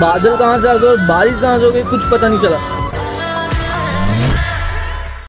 बादल कहाँ से आ गए और बारिश कहाँ से हो गई, कुछ पता नहीं चला।